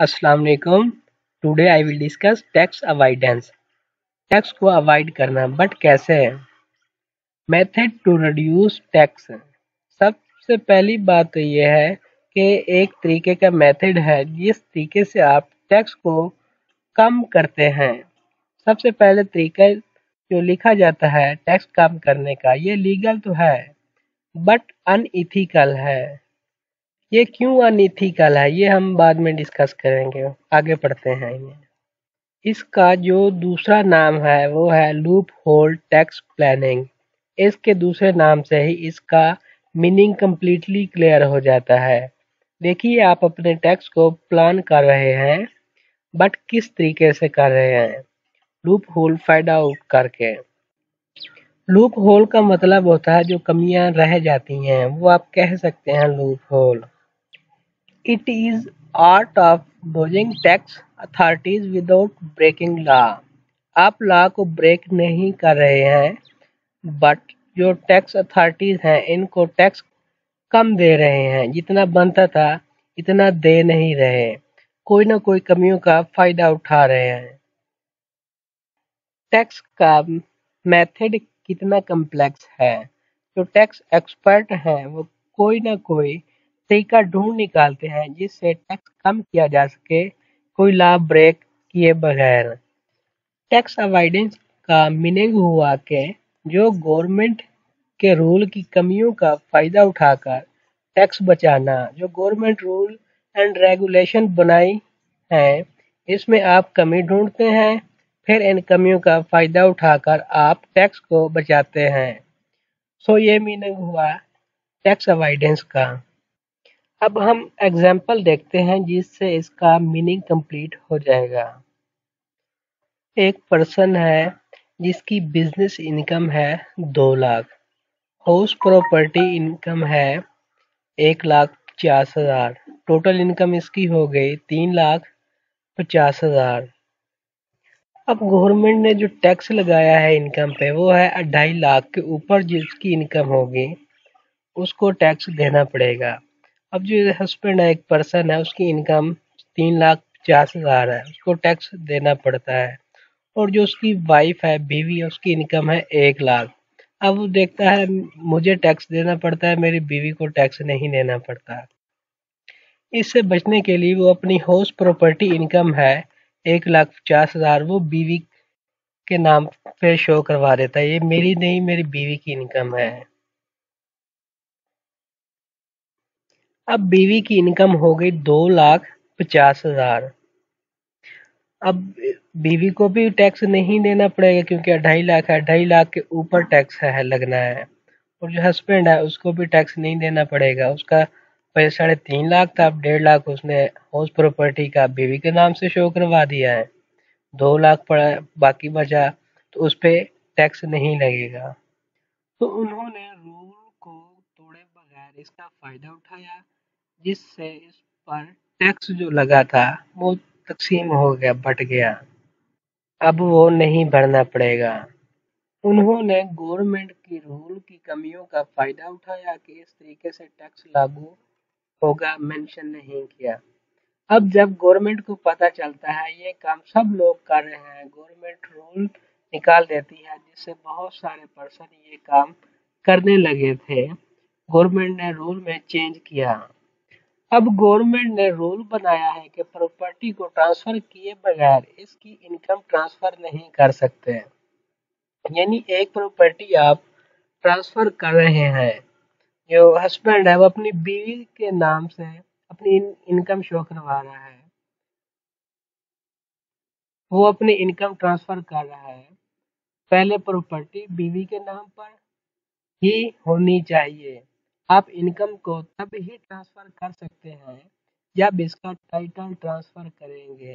अस्सलाम वालेकुम today I will discuss tax avoidance tax को अवॉइड करना बट कैसे मेथड टू रिड्यूस टैक्स सबसे पहली बात तो ये है कि एक तरीके का मेथड है, जिस तरीके से आप टैक्स को कम करते हैं। सबसे पहले तरीका जो लिखा जाता है टैक्स कम करने का, ये लीगल तो है बट अनइथिकल है। ये क्यों अनइथिकल है? ये हम बाद में डिस्कस करेंगे। आगे पढ़ते हैं इसका जो दूसरा नाम है, वो है लूप होल टैक्स प्लानिंग इसके दूसरे नाम से ही इसका मीनिंग कम्प्लीटली क्लियर हो जाता है। देखिए, आप अपने टैक्स को प्लान कर रहे हैं बट किस तरीके से कर रहे हैं? लूप होल फाइंड आउट करके। लूप होल का मतलब होता है जो कमियाँ रह जाती हैं, वो आप कह सकते हैं loophole It is art of dodging tax authorities without breaking law. आप लॉ को ब्रेक नहीं कर रहे हैं बट जो टैक्स अथॉरिटीज हैं, इनको टैक्स कम दे रहे हैं। जितना बनता था, इतना दे नहीं रहे। कोई ना कोई कमियों का फ़ायदा उठा रहे हैं। टैक्स का मेथड कितना कम्प्लेक्स है। जो टैक्स एक्सपर्ट हैं, वो कोई ना कोई तरीका ढूंढ निकालते हैं जिससे टैक्स कम किया जा सके, कोई लाभ ब्रेक किए बगैर। टैक्स अवॉइडेंस का मीनिंग हुआ कि, जो गवर्नमेंट के रूल की कमियों का फ़ायदा उठाकर टैक्स बचाना, जो गवर्नमेंट रूल एंड रेगुलेशन बनाई है, इसमें आप कमी ढूंढते हैं, फिर इन कमियों का फ़ायदा उठाकर आप टैक्स को बचाते हैं। सो ये मीनिंग हुआ टैक्स अवॉइडेंस का। अब हम एग्ज़ाम्पल देखते हैं जिससे इसका मीनिंग कंप्लीट हो जाएगा। एक पर्सन है जिसकी बिज़नेस इनकम है दो लाख। हाउस प्रॉपर्टी इनकम है एक लाख पचास हज़ार। टोटल इनकम इसकी हो गई तीन लाख पचास हज़ार। अब गवर्नमेंट ने जो टैक्स लगाया है इनकम पे, वो है ढाई लाख के ऊपर जिसकी इनकम होगी, उसको टैक्स देना पड़ेगा। अब जो हस्बैंड है, एक पर्सन है, उसकी इनकम तीन लाख पचास हज़ार है। उसको टैक्स देना पड़ता है। और जो उसकी वाइफ है, बीवी है, उसकी इनकम है एक लाख। अब वो देखता है, मुझे टैक्स देना पड़ता है, मेरी बीवी को टैक्स नहीं देना पड़ता। इससे बचने के लिए वो अपनी हाउस प्रॉपर्टी इनकम है, एक लाख पचास हज़ार, वो बीवी के नाम पे शो करवा देता है, ये मेरी नहीं, मेरी बीवी की इनकम है। अब बीवी की इनकम हो गई दो लाख पचास हज़ार। अब बीवी को भी टैक्स नहीं देना पड़ेगा क्योंकि अढ़ाई लाख है, अढ़ाई लाख के ऊपर टैक्स है लगना है। और जो हस्बैंड है, उसको भी टैक्स नहीं देना पड़ेगा। उसका पहले साढ़े तीन लाख था, अब डेढ़ लाख उसने हाउस प्रॉपर्टी का बीवी के नाम से शो करवा दिया है। दो लाख पड़ा, बाकी बचा तो उस पर टैक्स नहीं लगेगा। तो उन्होंने रूल इसका फ़ायदा उठाया, जिससे इस पर टैक्स जो लगा था, वो तकसीम हो गया, बट गया। अब वो नहीं भरना पड़ेगा। उन्होंने गवर्नमेंट की रूल की कमियों का फ़ायदा उठाया कि इस तरीके से टैक्स लागू होगा, मेंशन नहीं किया। अब जब गवर्नमेंट को पता चलता है, ये काम सब लोग कर रहे हैं, गवर्नमेंट रूल निकाल देती है, जिससे बहुत सारे पर्सन ये काम करने लगे थे। गवर्नमेंट ने रूल में चेंज किया। अब गवर्नमेंट ने रूल बनाया है कि प्रॉपर्टी को ट्रांसफ़र किए बगैर इसकी इनकम ट्रांसफ़र नहीं कर सकते। यानी एक प्रॉपर्टी आप ट्रांसफ़र कर रहे हैं। जो हस्बैंड है, वो अपनी बीवी के नाम से अपनी इनकम शो करवा रहा है। वो अपनी इनकम ट्रांसफ़र कर रहा है। पहले प्रॉपर्टी बीवी के नाम पर ही होनी चाहिए। आप इनकम को तब ही ट्रांसफ़र कर सकते हैं जब इसका टाइटल ट्रांसफ़र करेंगे।